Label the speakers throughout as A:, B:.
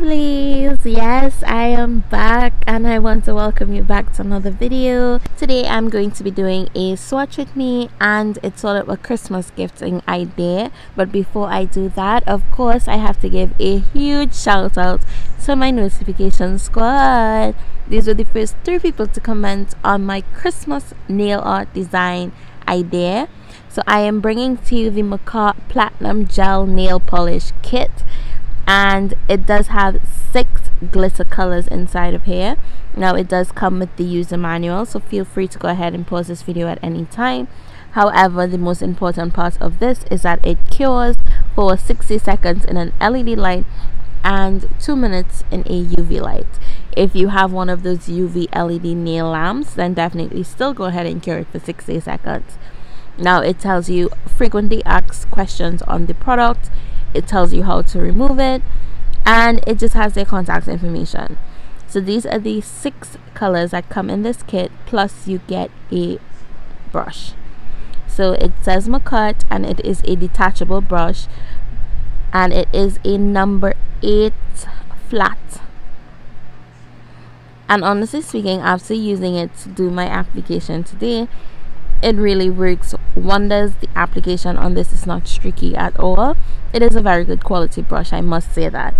A: lovelies. Yes i am back and i want to welcome you back to another video. Today i'm going to be doing a swatch with me and it's of a christmas gifting idea. But before i do that of course i have to give a huge shout out to my notification squad. These were the first three people to comment on my christmas nail art design idea. So i am bringing to you the Makartt platinum gel nail polish kit and it does have six glitter colors inside of here. Now it does come with the user manual so feel free to go ahead and pause this video at any time. However the most important part of this is that it cures for 60 seconds in an LED light and 2 minutes in a UV light. If you have one of those UV LED nail lamps then definitely still go ahead and cure it for 60 seconds. Now it tells you frequently asked questions on the product it tells you how to remove it and it just has their contact information. So these are the six colors that come in this kit plus you get a brush. So it says Makartt and it is a detachable brush and it is a number 8 flat. And honestly speaking after using it to do my application today it really works wonders the application on this is not streaky at all. It is a very good quality brush i must say that.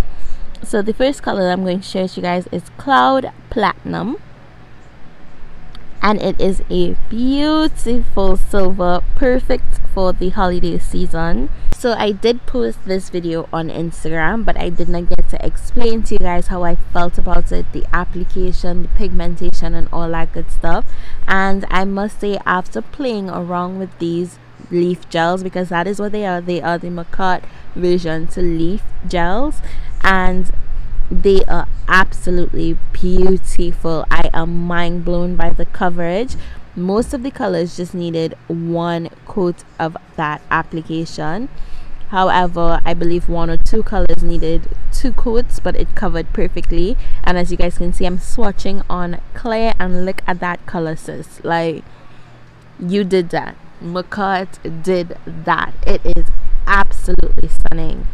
A: So the first color i'm going to share with you guys is cloud platinum and it is a beautiful silver perfect for the holiday season. So i did post this video on instagram but i did not get to explain to you guys how i felt about it the application the pigmentation and all that good stuff. And i must say after playing around with these leaf gels because that is what they are they are the Makartt version to leaf gels. And they are absolutely beautiful. I am mind blown by the coverage. Most of the colors just needed one coat of that application. However i believe one or two colors needed two coats but it covered perfectly. And as you guys can see i'm swatching on clear and look at that color sis. Like you did that. Makartt did that. It is absolutely stunning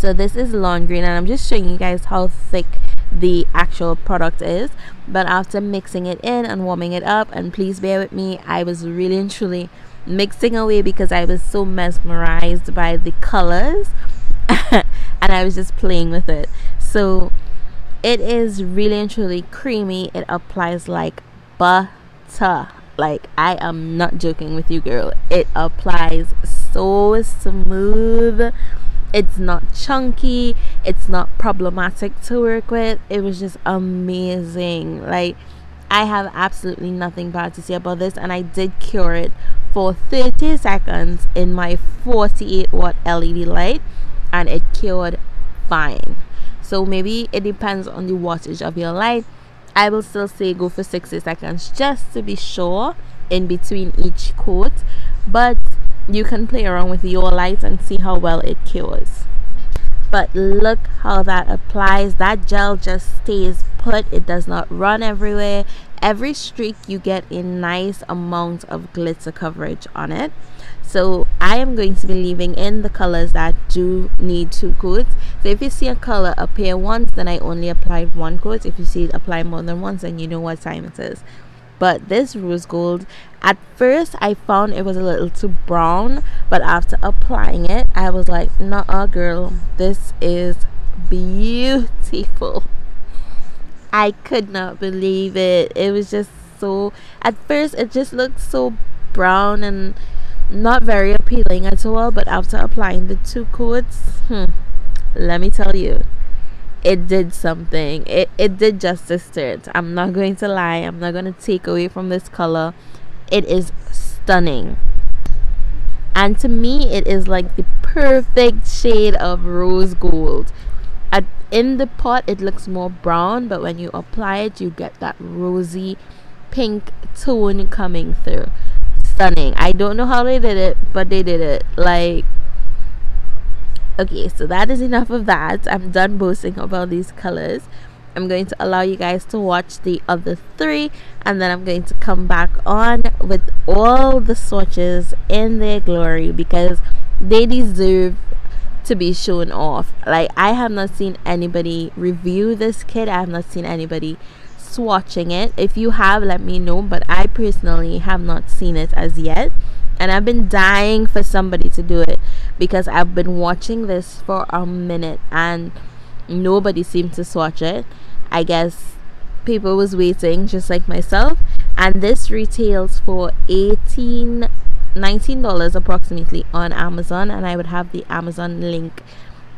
A: so this is lawn green and i'm just showing you guys how thick the actual product is. But after mixing it in and warming it up and please bear with me i was really and truly mixing away because i was so mesmerized by the colors and i was just playing with it. So it is really and truly creamy. It applies like butter. Like i am not joking with you girl. It applies so smooth it's not chunky it's not problematic to work with. It was just amazing. Like i have absolutely nothing bad to say about this and i did cure it for 30 seconds in my 48 watt led light and it cured fine. So maybe it depends on the wattage of your light. I will still say go for 60 seconds just to be sure in between each coat but you can play around with your lights and see how well it cures. But look how that applies. That gel just stays put. It does not run everywhere. Every streak you get a nice amount of glitter coverage on it. So i am going to be leaving in the colors that do need two coats so if you see a color appear once then i only applied one coat. If you see it apply more than once then you know what time it is but this rose gold at first i found it was a little too brown but after applying it i was like nah girl this is beautiful. I could not believe it. It was just so at first it just looked so brown and not very appealing at all but after applying the two coats hmm, let me tell you it did something. It, it did justice to it. I'm not going to lie. I'm not going to take away from this color. It is stunning. And to me it is like the perfect shade of rose gold. At, in the pot it looks more brown but when you apply it you get that rosy pink tone coming through. Stunning. I don't know how they did it but they did it. Like okay so that is enough of that i'm done boasting about these colors i'm going to allow you guys to watch the other three and then i'm going to come back on with all the swatches in their glory because they deserve to be shown off. Like I have not seen anybody review this kit. I have not seen anybody swatching it. If you have, let me know. But I personally have not seen it as yet. And I've been dying for somebody to do it because I've been watching this for a minute and nobody seemed to swatch it. I guess people was waiting just like myself. And this retails for 18 $19 approximately on Amazon and I would have the Amazon link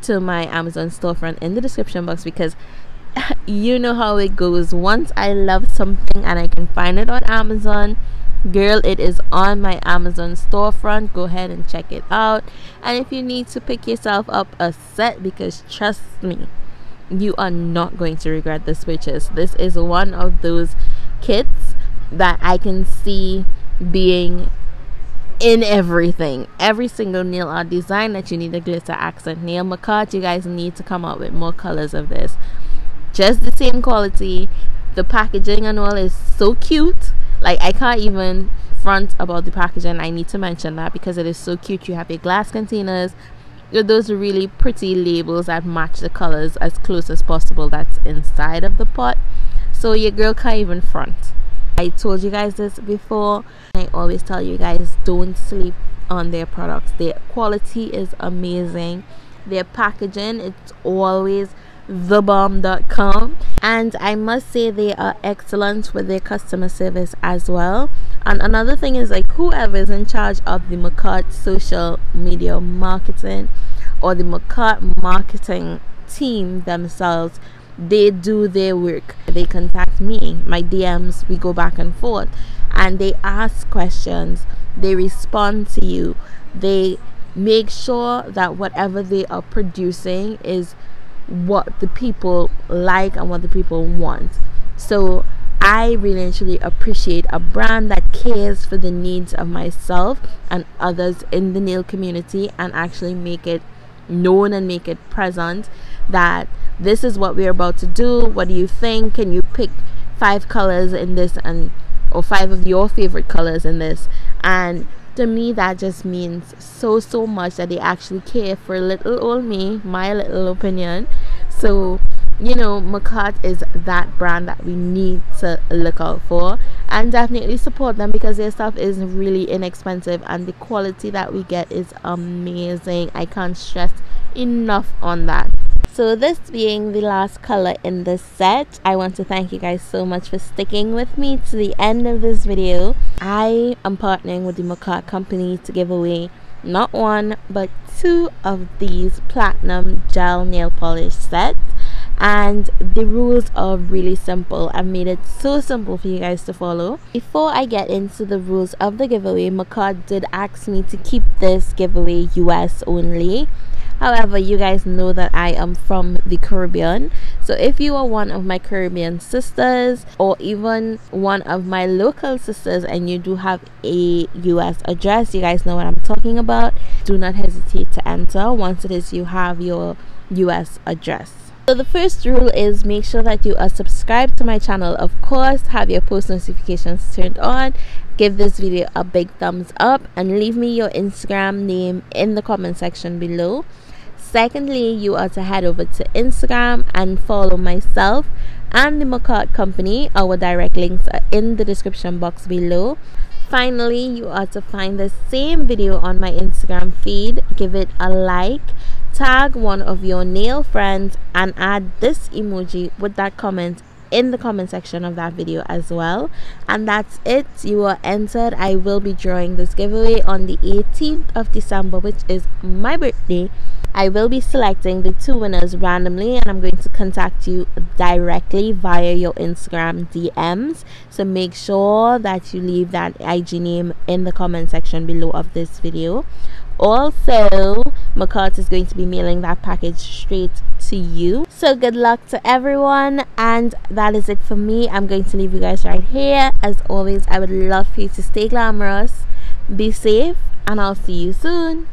A: to my Amazon storefront in the description box because you know how it goes. Once I love something and I can find it on Amazon, girl, it is on my Amazon storefront. Go ahead and check it out. And if you need to pick yourself up a set, because trust me, you are not going to regret this purchase. This is one of those kits that I can see being in everything. Every single nail art design that you need a glitter accent nail Makartt, you guys need to come up with more colors of this. Just the same quality. The packaging and all is so cute. Like I can't even front about the packaging. I need to mention that because it is so cute. You have your glass containers those are really pretty labels that match the colors as close as possible that's inside of the pot. So your girl can't even front. I told you guys this before. I always tell you guys don't sleep on their products. Their quality is amazing. Their packaging, it's always thebomb.com and I must say they are excellent with their customer service as well. And another thing is like whoever is in charge of the Makartt social media marketing or the Makartt marketing team themselves they do their work. They contact me, my DMs, we go back and forth, and they ask questions, they respond to you, they make sure that whatever they are producing is what the people like and what the people want. So I really actually appreciate a brand that cares for the needs of myself and others in the nail community and actually make it known and make it present that this is what we're about to do. What do you think? Can you pick five colors in this and or five of your favorite colors in this? And to me that just means so so much that they actually care for little old me my little opinion. So you know Makartt is that brand that we need to look out for and definitely support them because their stuff is really inexpensive and the quality that we get is amazing. I can't stress enough on that so this being the last color in this set i want to thank you guys so much for sticking with me to the end of this video. I am partnering with the Makartt company to give away not one but two of these platinum gel nail polish sets. And the rules are really simple. I've made it so simple for you guys to follow. Before i get into the rules of the giveaway Makartt did ask me to keep this giveaway us only However, you guys know that I am from the Caribbean. So if you are one of my Caribbean sisters or even one of my local sisters and you do have a US address, you guys know what I'm talking about. Do not hesitate to enter once it is you have your US address. So the first rule is make sure that you are subscribed to my channel. Of course, have your post notifications turned on. Give this video a big thumbs up and leave me your Instagram name in the comment section below. Secondly, you are to head over to Instagram and follow myself and the Makartt company. Our direct links are in the description box below. Finally, you are to find the same video on my Instagram feed, give it a like, tag one of your nail friends, and add this emoji with that comment in the comment section of that video as well and that's it you are entered i will be drawing this giveaway on the 18th of december which is my birthday I will be selecting the two winners randomly and I'm going to contact you directly via your Instagram DMs. So make sure that you leave that IG name in the comment section below of this video. Also, Makartt is going to be mailing that package straight to you. So good luck to everyone and that is it for me. I'm going to leave you guys right here. As always, I would love for you to stay glamorous, be safe, and I'll see you soon.